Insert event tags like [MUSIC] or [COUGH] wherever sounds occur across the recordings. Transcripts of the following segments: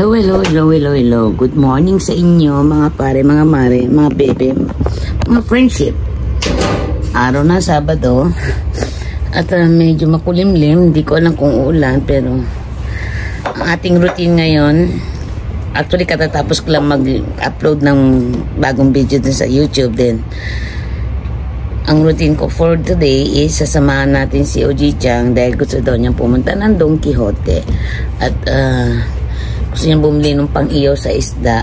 Hello, hello, hello, hello, hello. Good morning sa inyo, mga pare, mga mare, mga bebe, mga friendship. Araw na, Sabado. At uh, medyo makulimlim. Hindi ko alam kung ulan, pero ang ating routine ngayon, actually katatapos ko lang mag-upload ng bagong video din sa YouTube din. Ang routine ko for today is sasamahan natin si Oji Chang dahil gusto daw niyang pumunta ng Don Quixote. At uh, gusto niya bumili ng pang-iyaw sa isda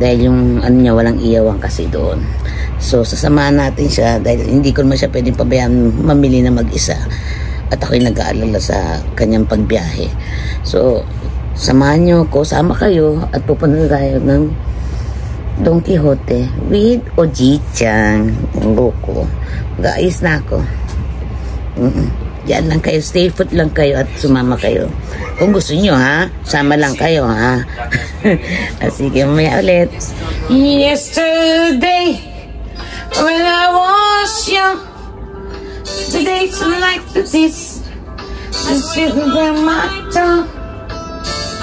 dahil yung ano niya walang iyawan kasi doon. So sasamahan natin siya dahil hindi ko naman siya pwedeng pabayaan mamili na mag-isa. At ako'y nag-aalala sa kanyang pagbiyahe. So samahan niyo ko sama kayo at pupunta tayo ng Don Quixote with Oji-chan ang loko mag-aayos na ako. Mm -mm. Diyan lang kayo, stay put lang kayo at sumama kayo. Kung gusto nyo ha, sama lang kayo ha. [LAUGHS] Ah, sige, mamaya ulit. Yesterday, when I was young, the days like this, I sit in my tongue.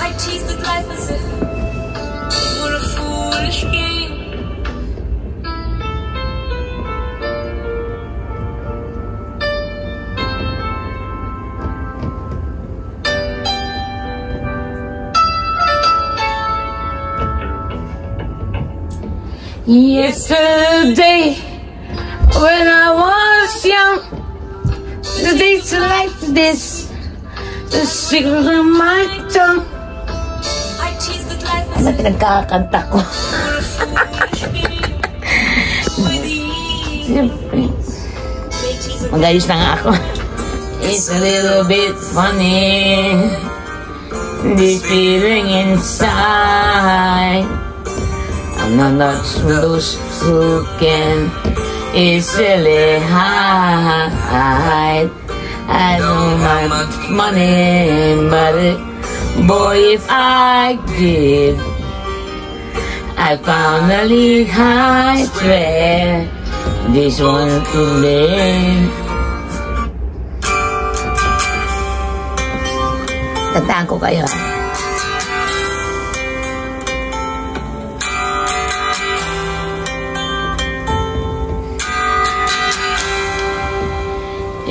I teased the life as if Yesterday, when I was young, the days like this, the secret of my tongue. Ano pinagkakanta ko? Siyempre. Magayos na nga ako. It's a little bit funny. This feeling inside. I'm not those who can easily hide. I don't have money, but it, boy, if I did, I finally hide where this one to live. Tandaan ko kayo.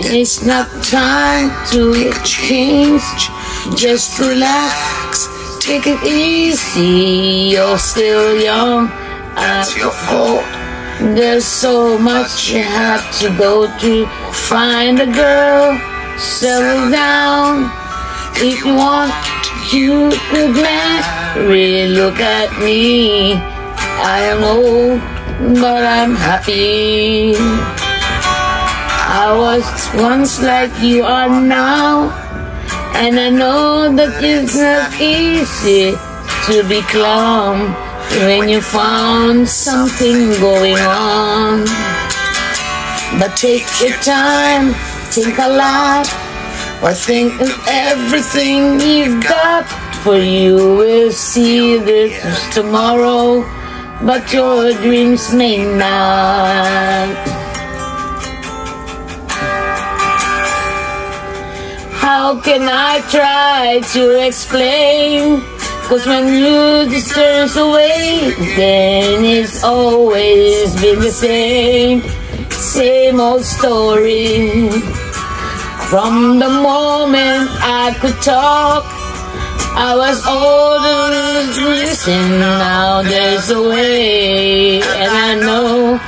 It's not time to change, just relax, take it easy. You're still young, at your fault. There's so much you have to go to find a girl, settle down. If you want, you could marry. Look at me, I am old, but I'm happy. I was once like you are now, and I know that it's not easy to be calm when you found something going on. But take your time, think a lot, or think of everything you've got. For you will see this tomorrow, but your dreams may not. How can I try to explain? Cause when you just turn away, then it's always been the same, same old story. From the moment I could talk, I was older to listen. Now there's a way, and I know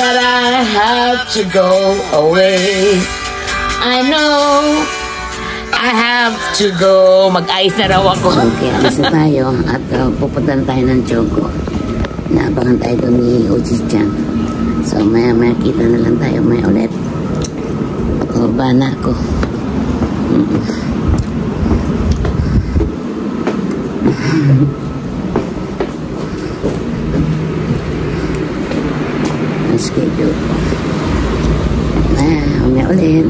that I have to go away. I know I have to go. Mag-ice na raw ako. Okay, alis na tayo at uh, pupunta na tayo ng Choco. Naabangan tayo doon ni Uchi-chan. So, maya maya kita na lang tayo. Maya ulit. Pababa na ako. -mm. schedule. Ah, umya ulit.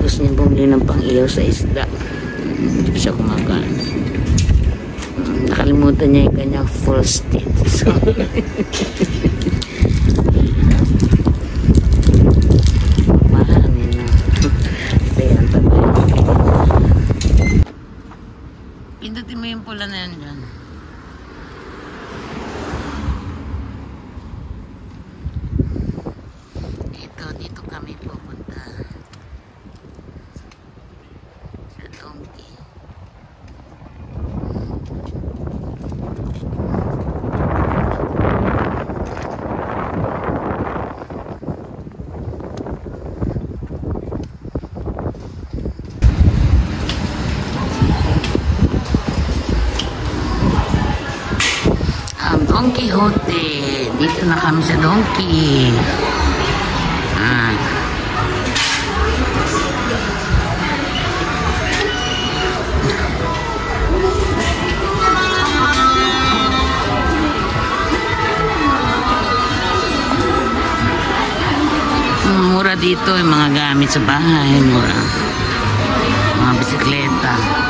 Gusto niya bumili ng pang-iyaw sa isda. Hindi siya kumakain. Nakalimutan niya yung kanyang first date. [LAUGHS] So, marami na. Ayan, tabay. Pindutin mo yung pula na yan dyan. Ito, dito kami pupunta. Sa Donkey. Ang Quixote. Dito na kami sa Donkey. Ah. Mm, Mura dito yung mga gamit sa bahay. Mura. Mga bisikleta.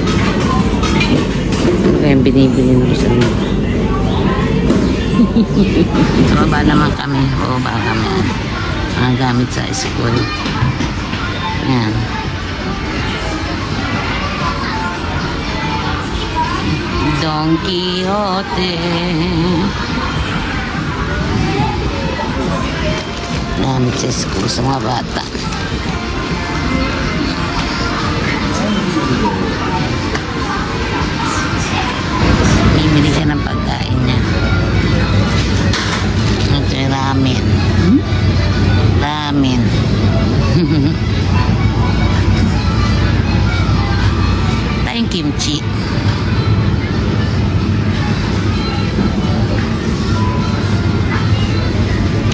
Kayang binibili mo sa mga? Baba naman kami. Baba kami. Mga gamit sa school. Yan. Don Quixote. Gamit sa school sa mga bata. Bibili siya ng pagkain niya. Ito yung ramen. Ramen. [LAUGHS] Tayong kimchi.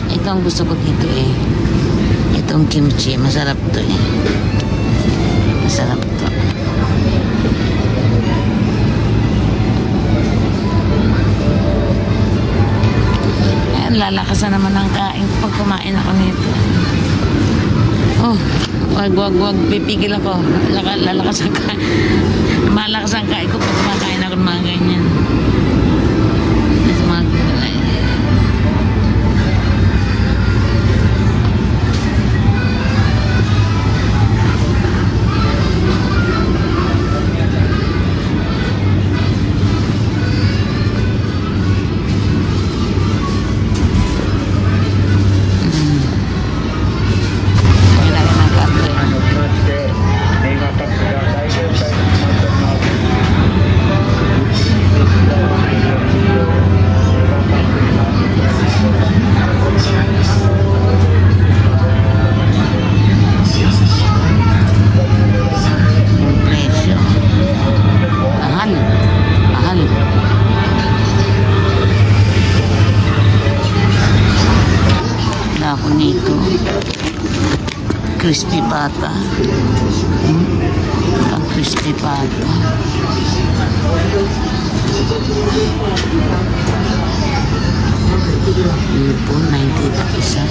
Ito ang gusto ko dito eh. Itong kimchi. Masarap to eh. Lalakas na naman ang kain pag kumain ako nito. Oh, wag, wag, wag. Pipigil ako. Laka, lalakas ang kain. Malakas ang kain ko pag kumakain ako ng mga ganyan. Pata. Hmm? Ang crispy pata. Ipon, 90 pa isa.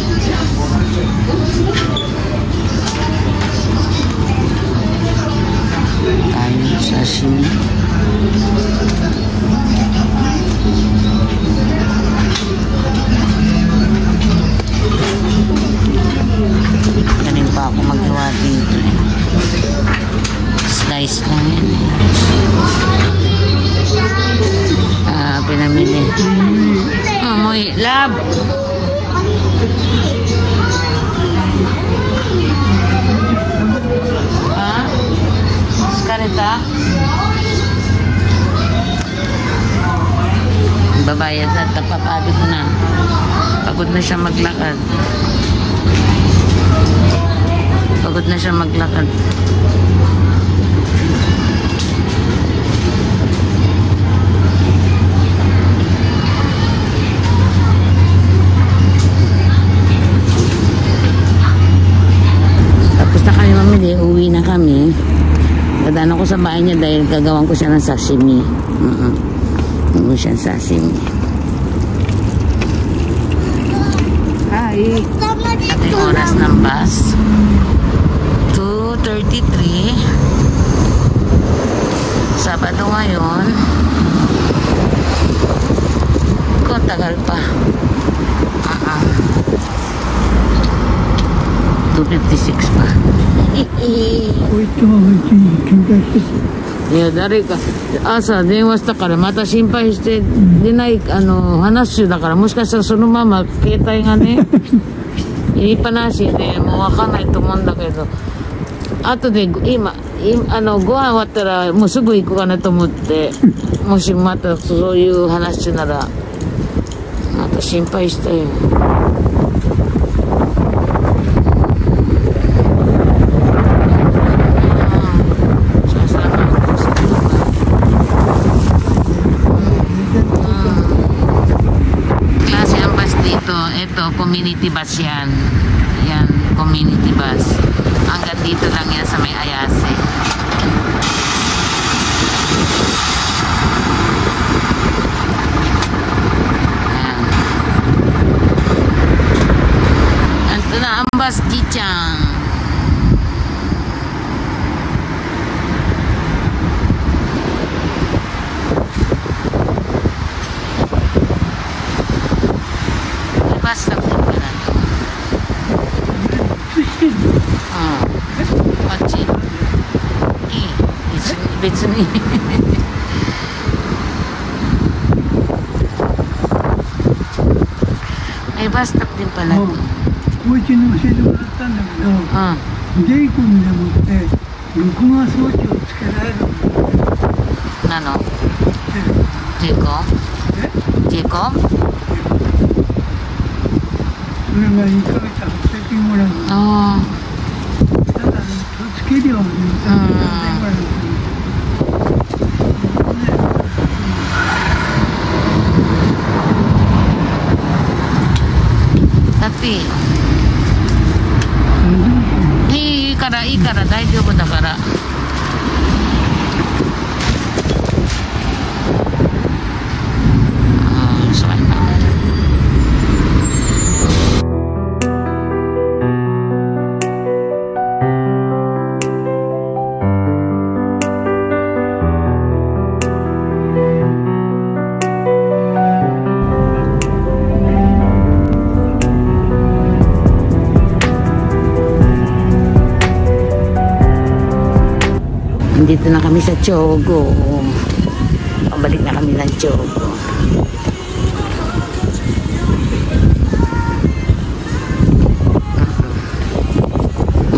Babayad na, tapapagod na. Pagod na siya maglakad. Pagod na siya maglakad. Tapos na kami mamili, uwi na kami. Dadaan ako sa bahay niya dahil gagawan ko siya ng sashimi. Mm -mm. Ocean Sasing. Hi! At yung oras ng bus, 2.33. Sabado ngayon. Kung tagal pa. Ah, ah. 2.56 pa. Wait, oh, I think, congratulations. いや、誰か、朝電話したからまた心配して出ない、あの、話中だから、もしかしたらそのまま携帯がね、[LAUGHS] 言いっぱなしでもうわかんないと思うんだけど、後で今、今あの、ご飯終わったらもうすぐ行くかなと思って、もしまたそういう話中なら、また心配したよ。Community bus yan. Yan, community bus. Hanggang dito lang yan sa may Ayase. ったんだけど Ah. デイコンでもって録画装置をつけられるんだ Nano? って Jcom? え？Jcom? それが1ヶ月800円ぐらい Oh. ただつけ料も3000円ぐらいだね Tapi, いいから、いいから、大丈夫だから。Nandito na kami sa Chogo. Pabalik na kami ng Chogo.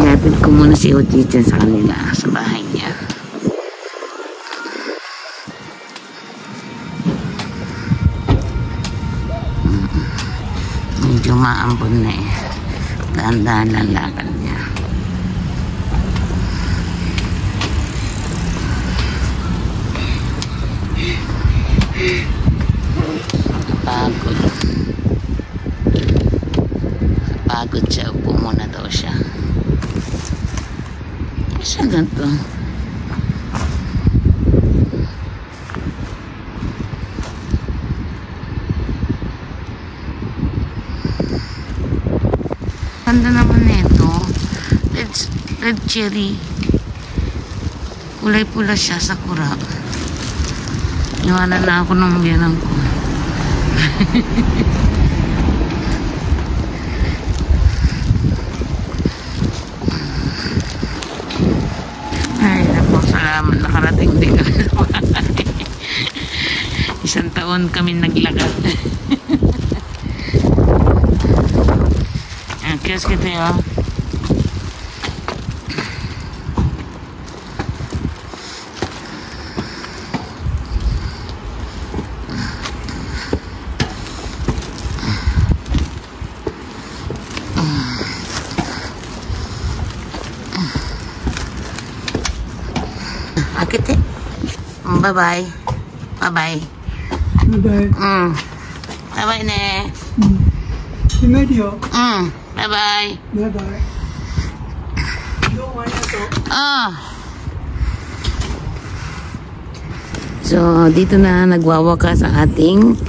Ihatid ko muna si Ochi sa kanila, sa bahay niya. Medyo maambon na eh. Dahan-dahan lang lakad niya. Pagod. Pagod siya. Upo muna daw siya. Siya ganito. Ganda naman nito. Red, red cherry. Kulay pula siya, sakura. Iwanan na ako ng biyanang ko. [LAUGHS] Ay, naku, salamat. Nakarating din kami. [LAUGHS] Isang taon kami naglakad. Mare, oh. Akit eh. Mm, Bye-bye. Bye-bye. Bye-bye. Mm. Bye-bye ne. Imedio. Mm. Bye-bye. Bye-bye. Ah. So, dito na nagwawakas ang ating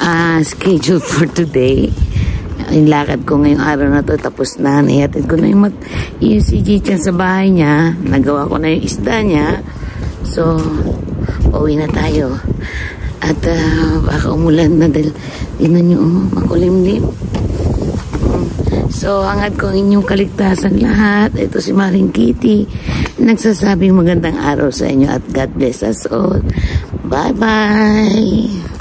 ah, schedule for today. Yung lakad ko ngayong araw na to tapos na. Naihatid ko na yung, mat yung si Jichan sa bahay niya. Nagawa ko na yung isda niya. So, pauwi na tayo. At ah, baka umulan na dahil tingnan nyo, oh, makulimlim. So, hangad ko ang inyong kaligtasan lahat. Ito si Maring Kitty. Nagsasabing magandang araw sa inyo at God bless us all. Bye-bye!